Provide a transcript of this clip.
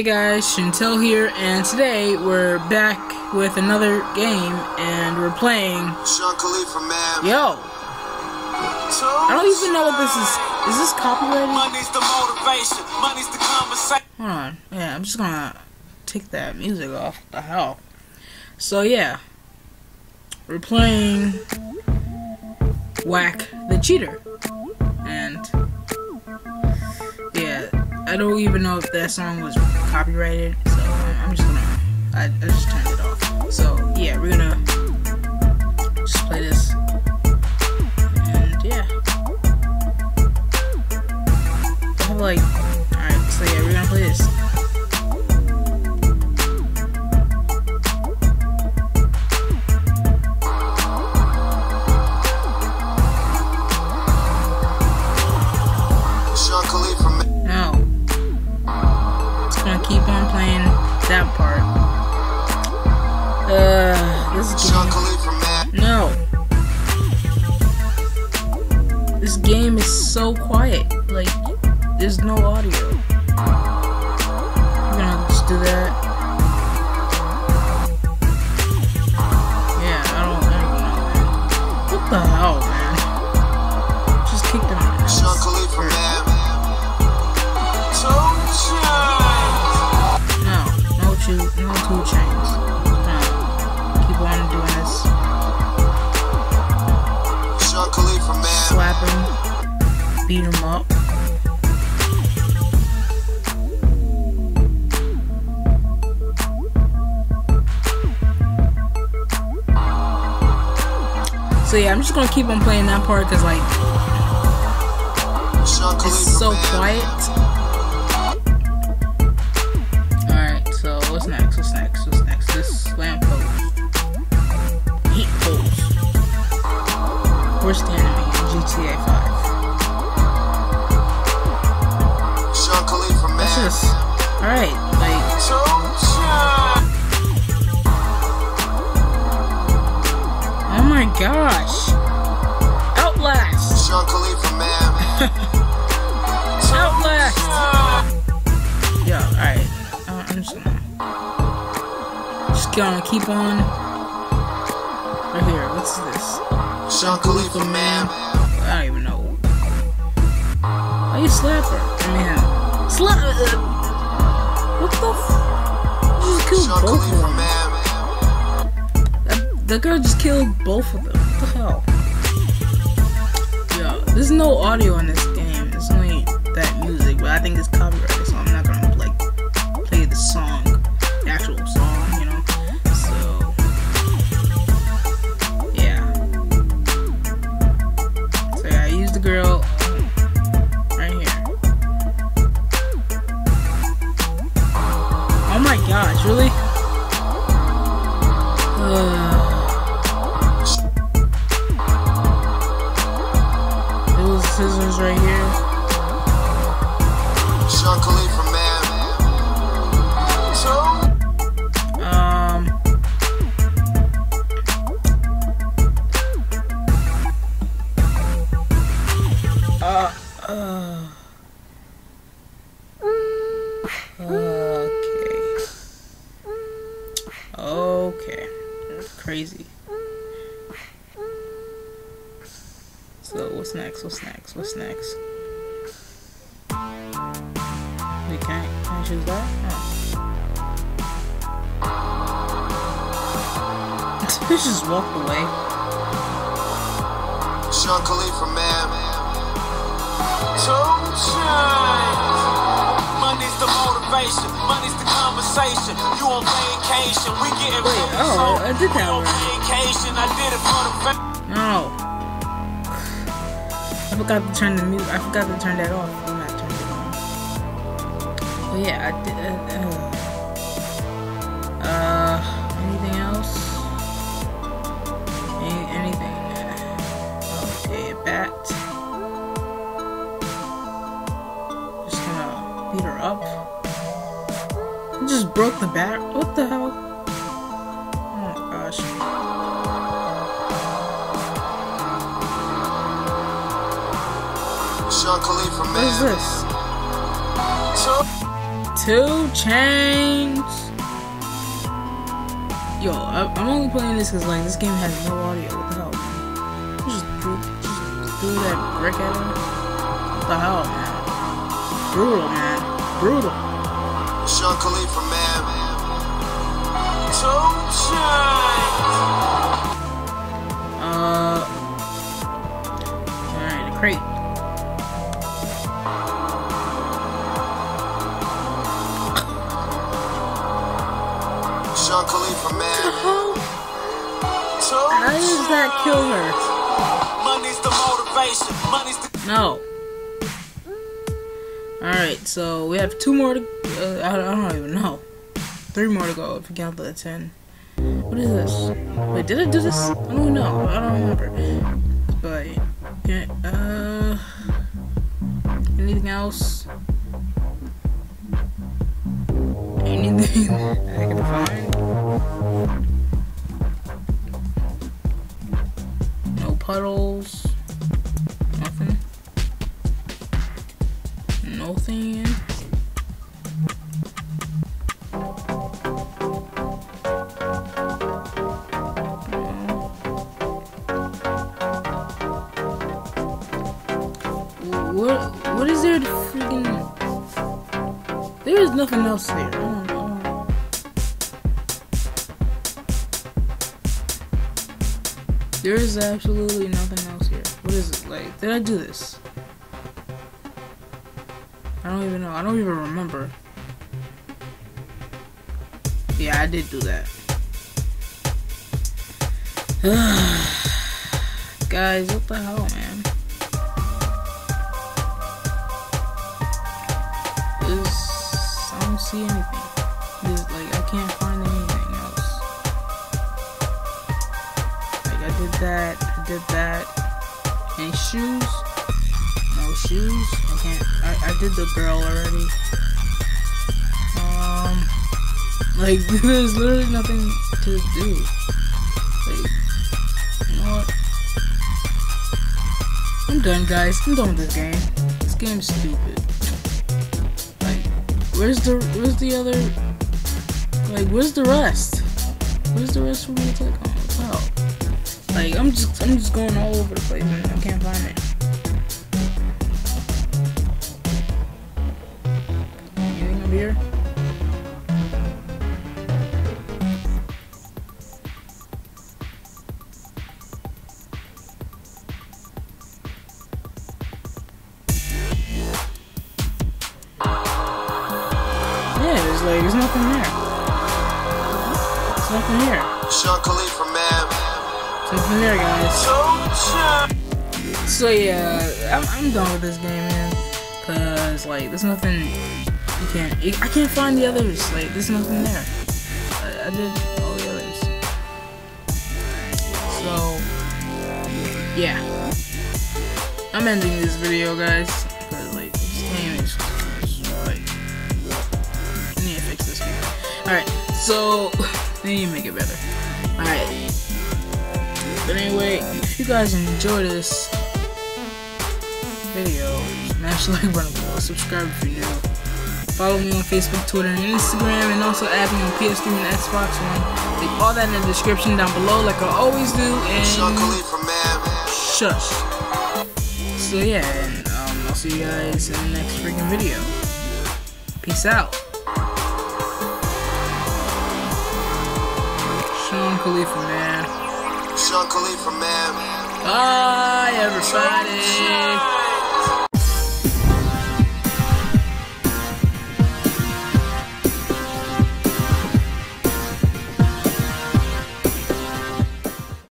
Hey guys, Shantel here, and today we're back with another game, and we're playing. Sean Khalifa, man. Yo, I don't even know what this is. Is this copyrighted? Money's the motivation. Money's the conversation. Hold on. Yeah, I'm just gonna take that music off. What the hell? So yeah, we're playing Whack the Cheater, and I don't even know if that song was copyrighted. So I'm just gonna, I, I just turned it off. So yeah, we're gonna just play this, and yeah. I have like, alright, so yeah, we're gonna play this. Uh, this game. No. This game is so quiet. Like, there's no audio. I'm gonna just do that. Beat him up. So yeah, I'm just gonna keep on playing that part because like it's so quiet. Alright, so what's next? What's next? What's next? This lamp post. Heat post. Worst enemy GTA 5. Sean Khalifa, man. That's just alright, like oh my gosh. Outlast! Sean Khalifa, man. Outlast! Yo, alright. Uh, I'm just gonna just gonna keep on right here. What's this? Sean Khalifa, man. I don't even know. Why you slap her? I mean, slap. Uh, what the? F- you just killed both of them. That, that girl just killed both of them. What the hell? Yeah, there's no audio in this game. It's only that music, but I think it's copyrighted, girl Crazy. So what's next? What's next? What's next? We can't. Can I choose that? Oh. just walked away. Sean Khalifa, man. The motivation. Money's the conversation. You on vacation. We getting Wait, oh, I did that you on already. vacation. I did it for the fa- No. I forgot to turn the music. I forgot to turn that off. I'm not turning it on. But yeah, I did. Uh, uh, anything else? Any, anything? Okay, bat. Just gonna beat her up. I just broke the bat. What the hell? Oh my gosh. What is this? Two. Two Chains. Yo, I'm only playing this because like this game has no audio. What the hell, man? You Just do, just do that brick at him. What the hell, man? Brutal, man. Brutal. Sean Khalifa, man. Two chains. Uh. Alright, the crate. Sean Khalifa, man. How does that kill her? Money's the motivation. Money's the No. Alright, so we have two more to. Uh, I, I don't even know. Three more to go if you count the ten. What is this? Wait, did I do this? I don't know. I don't remember. But yeah, uh, anything else? Anything I can find? No puddles. Nothing else there. I oh, don't, I don't... There is absolutely nothing else here. What is it like? Did I do this? I don't even know. I don't even remember. Yeah, I did do that. Guys, what the hell, man? Shoes? No shoes? I can't, I, I did the girl already. Um, like, there's literally nothing to do. Like, you know what? I'm done, guys. I'm done with this game. This game's stupid. Like, where's the where's the other? Like, where's the rest? Where's the rest for me to click on? Like, I'm just I'm just going all over the place, man. I can't find it. Anything up here? Yeah, there's like there's nothing there. There's nothing here. Sean Khalifa, man. Nothing there, guys. So yeah, I'm, I'm done with this game, man. Cause like, there's nothing you can't. I can't find the others. Like, there's nothing there. I, I did all the others. So yeah, I'm ending this video, guys. Cause like, this game is, is like, I need to fix this game. All right, so I need to make it better. All right. But anyway, if you guys enjoy this video, smash the like button below, subscribe if you're new. Follow me on Facebook, Twitter, and Instagram, and also add me on PS3 and Xbox One. Leave all that in the description down below, like I always do. And shush. So yeah, and um, I'll see you guys in the next freaking video. Peace out. Sean Khalifa, man. Sean Khalifa, man. Bye, everybody.